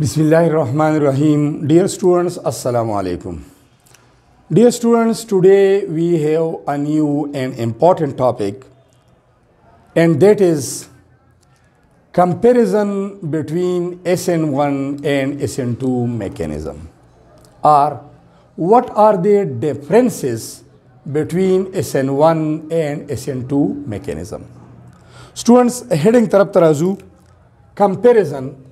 Bismillahirrahmanirrahim. Dear students, Assalamu alaikum. Dear students, today we have a new and important topic, and that is comparison between SN1 and SN2 mechanism. Or what are the differences between SN1 and SN2 mechanism? Students, heading taraf tarazu comparison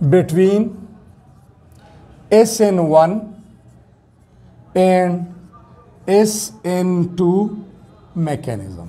between SN1 and SN2 mechanism.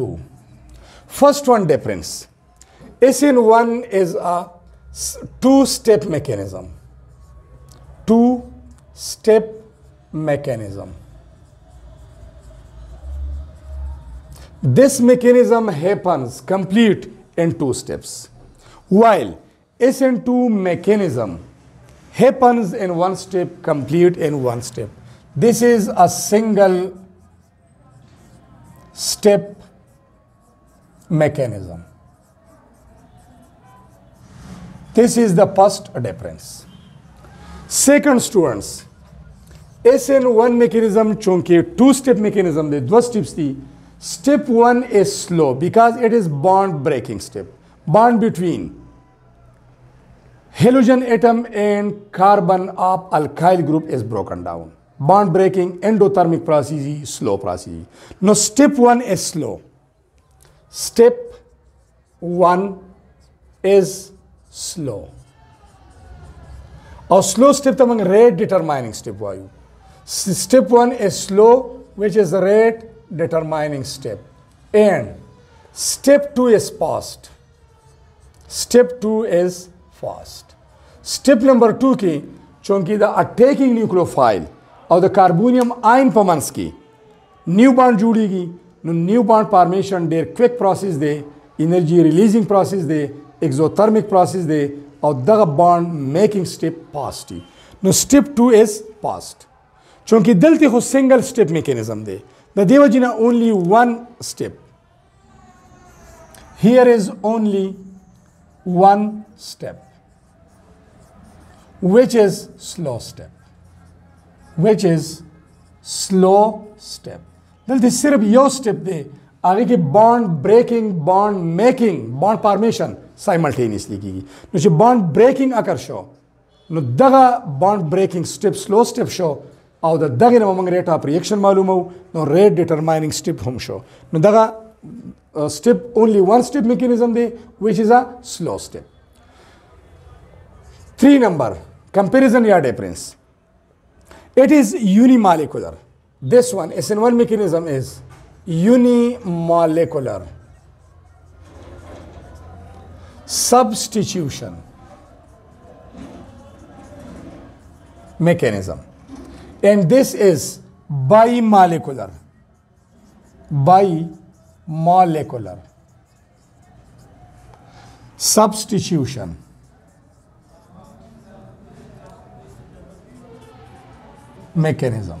2 First one difference. SN1 is a two-step mechanism. Two-step mechanism. This mechanism happens complete in two steps. While SN2 mechanism happens in one step, complete in one step. This is a single step mechanism. This is the first difference. Second students, SN1 mechanism chunki two step mechanism the two steps the step 1 is slow because it is bond breaking step bond between halogen atom and carbon of alkyl group is broken down bond breaking endothermic process slow process now step 1 is slow Step 1 is slow. Or slow step among rate determining step value. Step 1 is slow, which is the rate determining step. And step 2 is fast. Step 2 is fast. Step number 2 की चूँकि द attacking nucleophile और द carbonium ion पमंस की new bond जुड़ेगी no new bond formation their quick process they energy releasing process they exothermic process they और the bond making step fast नो स्टेप टू इज़ पास्ट चूँकि दिल ती सिंगल स्टेप मेकेनिज्म दे द देवजीना only one step here is only one step which is slow step which is slow step दे सिर्फ़ यो स्टेप दे। आगे की bond breaking bond making bond formation simultaneously की नुचे बॉन्ड ब्रेकिंग अकर शो, नु दगा bond breaking step slow step show और दगे नम मंग रेट ऑफ़ रिएक्शन मालूम हो, नो रेट डिटरमाइनिंग स्टेप हम शो। नु दगा step only one step mechanism they which is a slow step three number comparison या difference it is unimolecular This one, SN1 mechanism is unimolecular substitution mechanism. And this is bimolecular. Bimolecular substitution. mechanism.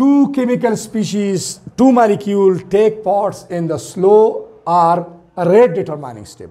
two chemical species two molecule take parts in the slow or rate determining step.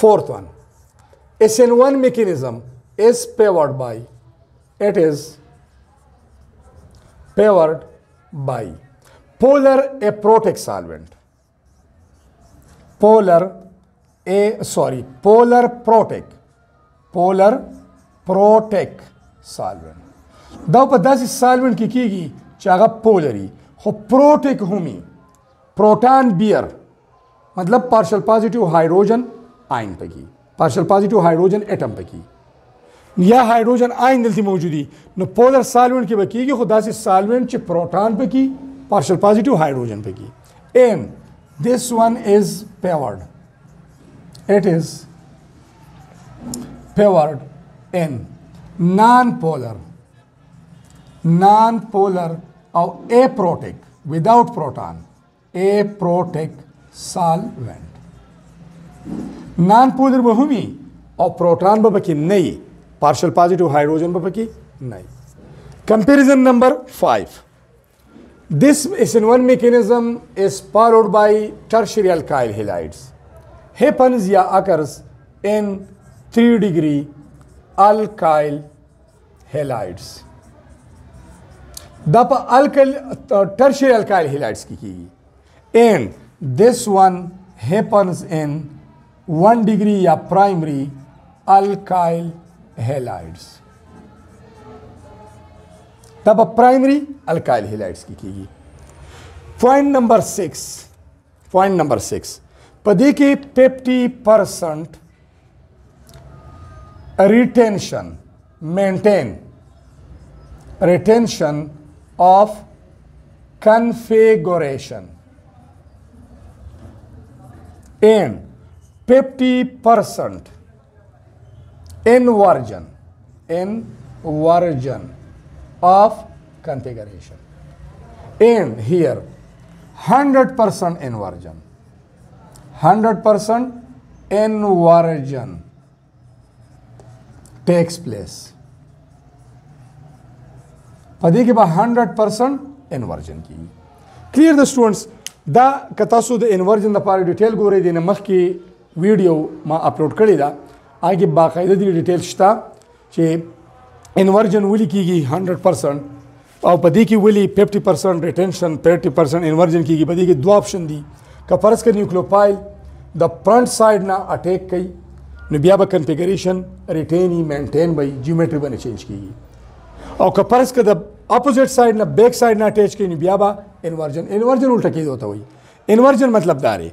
fourth one. S N one mechanism is favoured by it is favoured by polar a protic solvent polar a sorry polar protic polar protic solvent दो पदास solvent की गई चाग पोलरी हो protic होमी proton beer मतलब partial positive hydrogen आइन पगी पार्शल पॉजिटिव हाइड्रोजन एटम पे या हाइड्रोजन आइन दिल थी मौजूदी न पोलर सालवेंट के बकी कि खुदा से सालवेंट च प्रोटॉन पे की पार्शल पॉजिटिव हाइड्रोजन पे की and this one is favoured it is favoured in non polar non polar और aprotic without proton aprotic solvent non polar बहुमी, और प्रोटॉन बपकी नहीं पार्शल पॉजिटिव हाइड्रोजन बपकी नहीं। Comparison number five this is in one mechanism is followed by tertiary alkyl halides happens या occurs in three degree alkyl halides दप alkali tertiary alkyl halides की की and this one happens in one degree या primary alkyl halides तब अब primary alkyl halides की कीजिए। Point number six point number six पदी fifty percent retention maintain retention of configuration and fifty percent inversion inversion of configuration and here 100% inversion 100% inversion takes place पदी के बाद hundred percent inversion की clear द students दा कतासु द inversion द पारी डिटेल गोरे दीने मख की वीडियो में अपलोड करी आगे बाकायदी डिटेल्स था चे इन्वर्जन वोली की हंड्रेड परसेंट और पदी की वोली fifty percent retention thirty percent inversion की पदी की दो ऑप्शन दी कपरस का न्यूक्लोपाइल द फ्रंट साइड ना अटैक कई नुबियाबक कन्फिगरेशन रिटेन ही मेनटेन बई जियोमेट्री बने चेंज की और कपरस का द अपोजिट साइड ना बैक साइड ना अटैच कई नुबियाबा इन्वर्जन इन्वर्जन उल्टा की होता हुई इन्वर्जन मतलब दारे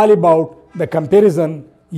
all about the comparison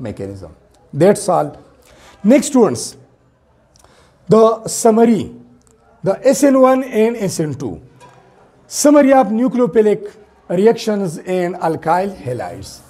mechanism. That's all. Next students, the summary, the SN1 and SN2. Summary of nucleophilic reactions and alkyl halides.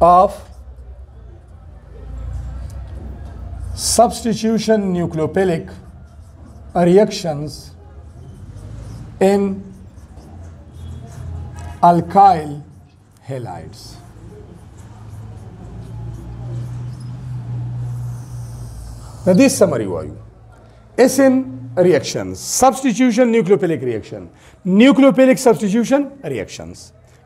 of substitution nucleophilic reactions in alkyl halides. Now this summary value. SN reactions, substitution nucleophilic reaction, nucleophilic substitution reactions.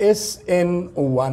SN1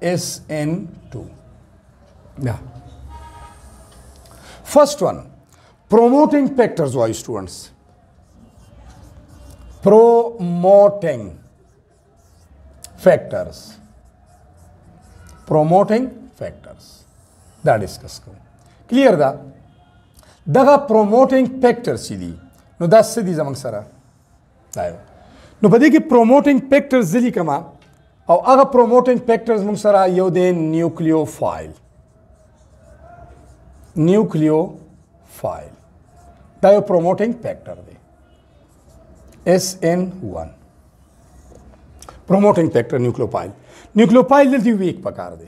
SN2. Yeah. First one, promoting factors, why students? promoting factors promoting factors. da discuss ko Clear da? Daga promoting factors chidi. No das se di zamang sara. Dayo. No padi ki promoting factors zili kama. aw aga promoting factors mun sara yo de nucleophile. Nucleophile. da yo promoting factor de. SN1. Promoting factor nucleophile. Nucleophile जल्दी weak पकार दे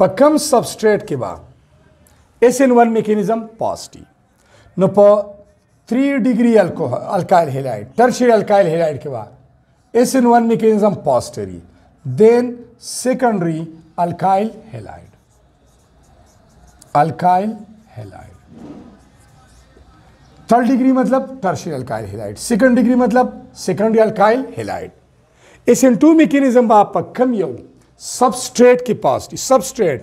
पकम substrate के बाद S N one mechanism positive. नप three degree alkyl halide tertiary alkyl halide के बाद S N one mechanism पॉजिटरी then secondary alkyl halide alkyl halide third degree मतलब tertiary alkyl halide second degree मतलब secondary alkyl halide S N two mechanism बा पकम यू substrate capacity substrate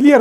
clear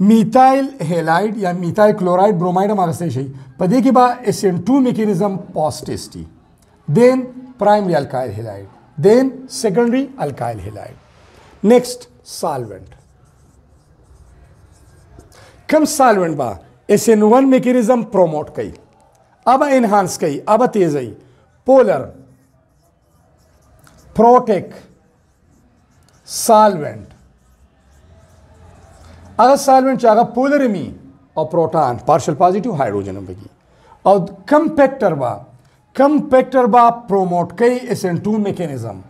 methyl halide या methyl chloride bromide मागसे शई पदे के बा S N two mechanism पॉस्टेस्टी then primary alkyl halide then secondary alkyl halide next solvent कम सॉल्वेंट बा S N one mechanism promote कई। अब एनहांस कई, अब तेज आई। पोलर प्रोटेक सॉल्वेंट अगर सॉल्वेंट चाहे पोलर मी और प्रोटॉन पार्शियल पॉजिटिव हाइड्रोजन बगी और कंपेक्टर बा कंपेक्टर बा प्रोमोट कई S N two mechanism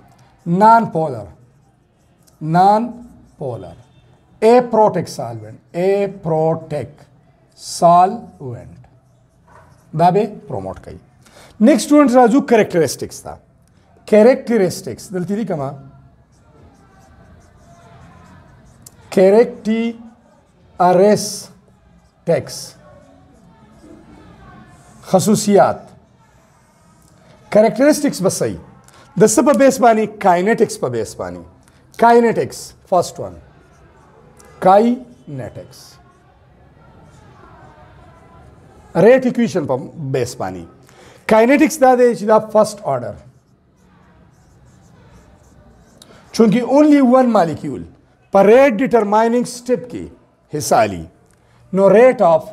non polar non polar protec solvent a protec solvent da be promote kai next one राजू characteristics था। Characteristics दलती थी कमा characteristics खसूसियात characteristics बस सही दस पर बेस पानी kinetics पे बेस पानी kinetics first one kinetics. Rate equation पर बेस पानी काइनेटिक्स दा दे दा फ़र्स्ट ऑर्डर चूँकि ओनली वन मालिक्यूल पर रेट डिटरमाइनिंग स्टेप की हिस्सा ली no rate of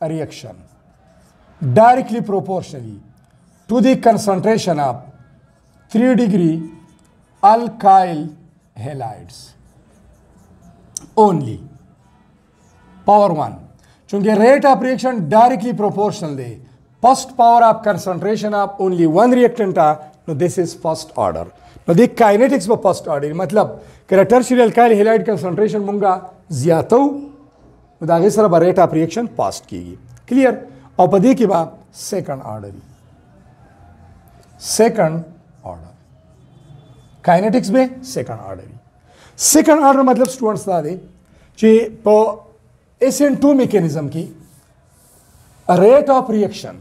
reaction directly proportionally to the concentration of three degree alkyl halides only power one चूँकि rate of reaction directly proportional they first power of concentration of only one reactant no this is first order नो दी kinetics first order मतलब कि tertiary alkyl halide concentration मुंगा ज़्यादा rate of reaction fast की clear और पदी की बात second order second order kinetics में सेकंड ऑर्डर सेकंड ऑर्डर मतलब स्टूडेंट्स दा दे, कि पो एस एन टू मेकेनिज्म की रेट ऑफ़ रिएक्शन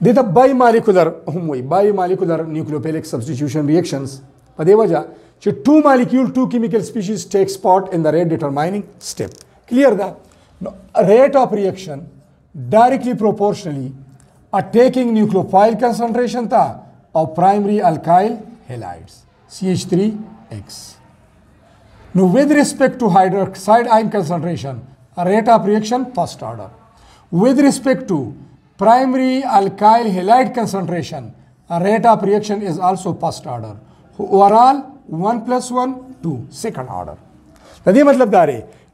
देता बाई मालिकुलर हम वही bimolecular nucleophilic substitution reactions पदे वजह, कि two molecule, two chemical species takes part in the rate determining step. Clear that no, rate of reaction directly proportionally are taking nucleophile concentration था of primary alkyl halides CH3X now with respect to hydroxide ion concentration rate of reaction first order with respect to primary alkyl halide concentration rate of reaction is also first order overall 1 plus 1 2 second order तदे मतलब दारे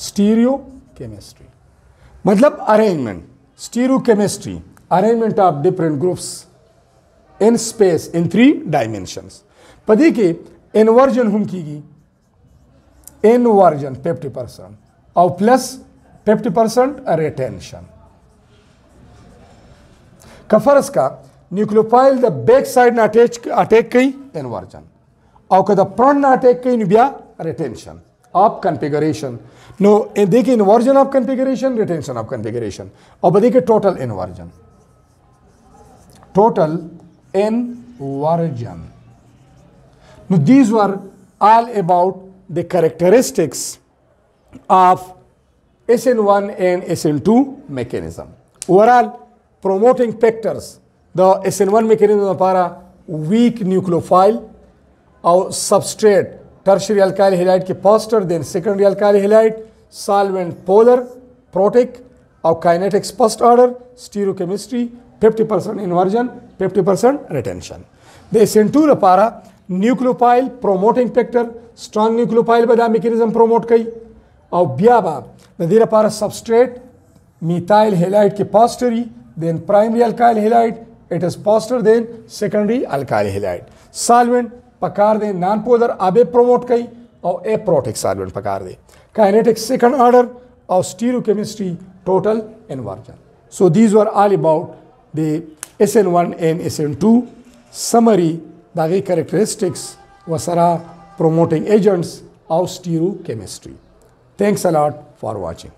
stereo chemistry मतलब arrangement stereochemistry arrangement of different groups in space in three dimensions पर देखिए inversion हम की गई? Inversion fifty percent और प्लस फिफ्टी परसेंट रिटेंशन का का न्यूक्लियोफाइल द बैक साइड ने अटैच अटैक कई इनवर्जन और कदा फ्रंट ने अटैक कई न्यूबिया रिटेंशन ऑफ़ कॉन्फ़िगरेशन नो देखिए inversion of configuration retention of configuration अब देखिए total inversion total inversion no these were all about the characteristics of S N one and S N two mechanism overall promoting factors the S N one mechanism पारा weak nucleophile और substrate tertiary alkyl halide के faster than secondary alkyl halide, solvent polar, protic, or kinetics first order, stereochemistry, 50% inversion, 50% retention. they send The SN2 लपारा nucleophile promoting factor strong nucleophile बदा mechanism promote कई और ब्याबा नदीर पारा substrate methyl halide के posterior then primary alkyl halide it is posterior then secondary alkyl halide solvent पकार दे, non polar आबे प्रोमोट कई, और ए प्रोटिक सॉल्वेंट पकार दे। काइनेटिक सेकंड ऑर्डर और stereochemistry total inversion so these were all about the S N one and S N two summary दागे व सरा प्रोमोटिंग एजेंट्स ऑफ़ और stereochemistry thanks a lot for watching